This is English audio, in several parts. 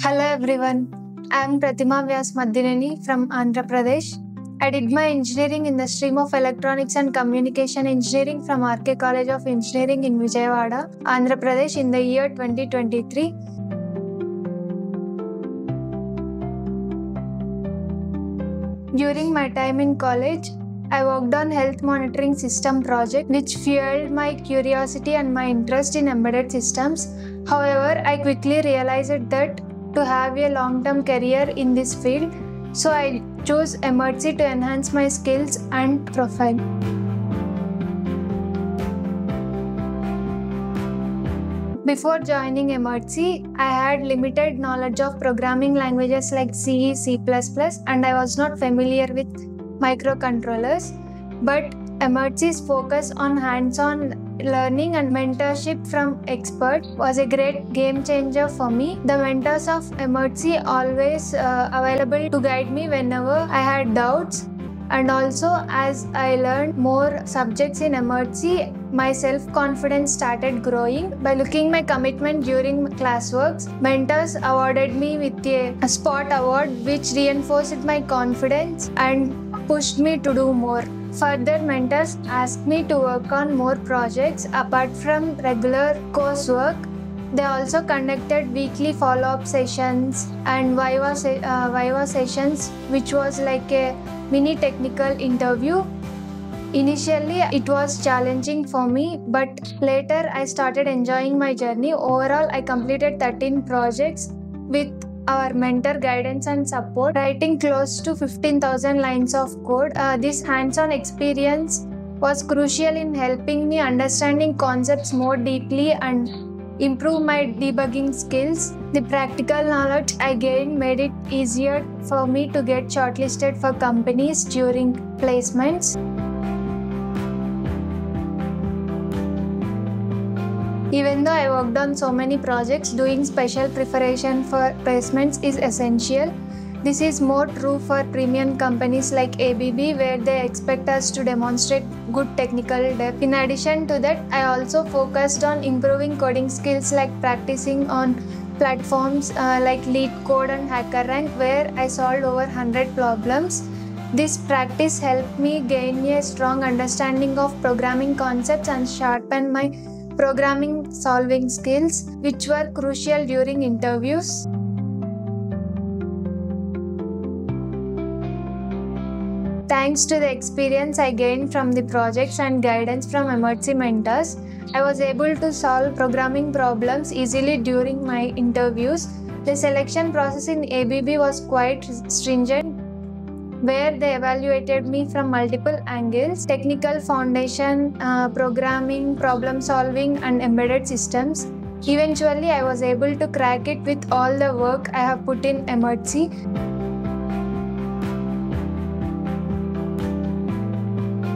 Hello everyone. I am Prathima Vyas Madineni from Andhra Pradesh. I did my engineering in the stream of Electronics and Communication Engineering from RK College of Engineering in Vijayawada, Andhra Pradesh in the year 2023. During my time in college, I worked on health monitoring system project which fueled my curiosity and my interest in embedded systems. However, I quickly realized that to have a long-term career in this field, so I chose Emertxe to enhance my skills and profile. Before joining Emertxe, I had limited knowledge of programming languages like C, C++, and I was not familiar with microcontrollers. But Emertxe's focus on hands-on learning and mentorship from experts was a great game changer for me. The mentors of Emertxe always uh, available to guide me whenever I had doubts. And also, as I learned more subjects in Emertxe, my self-confidence started growing. By looking my commitment during classworks, mentors awarded me with a spot award which reinforced my confidence and pushed me to do more. Further, mentors asked me to work on more projects apart from regular coursework. They also conducted weekly follow-up sessions and Viva, se- uh, Viva sessions, which was like a mini technical interview. Initially, it was challenging for me, but later I started enjoying my journey. Overall, I completed 13 projects with our mentor guidance and support, writing close to 15,000 lines of code. Uh, this hands on experience was crucial in helping me understanding concepts more deeply and improve my debugging skills. The practical knowledge I gained made it easier for me to get shortlisted for companies during placements. Even though I worked on so many projects, doing special preparation for placements is essential. This is more true for premium companies like ABB, where they expect us to demonstrate good technical depth. In addition to that, I also focused on improving coding skills like practicing on platforms uh, like LeetCode and HackerRank, where I solved over 100 problems. This practice helped me gain a strong understanding of programming concepts and sharpen my programming solving skills, which were crucial during interviews. Thanks to the experience I gained from the projects and guidance from Emertxe mentors, I was able to solve programming problems easily during my interviews. The selection process in ABB was quite stringent, where they evaluated me from multiple angles technical foundation, uh, programming, problem solving, and embedded systems. Eventually, I was able to crack it with all the work I have put in Emertxe.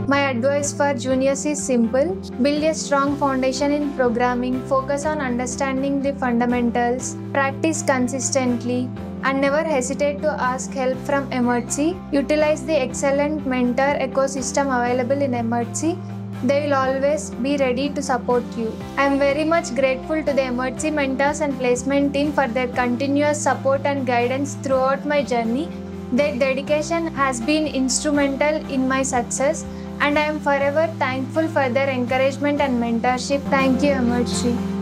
My advice for juniors is simple build a strong foundation in programming, focus on understanding the fundamentals, practice consistently, and never hesitate to ask help from Emertxe. Utilize the excellent mentor ecosystem available in Emertxe. They will always be ready to support you. I am very much grateful to the Emertxe mentors and placement team for their continuous support and guidance throughout my journey. Their dedication has been instrumental in my success, and I am forever thankful for their encouragement and mentorship. Thank you, Emertxe.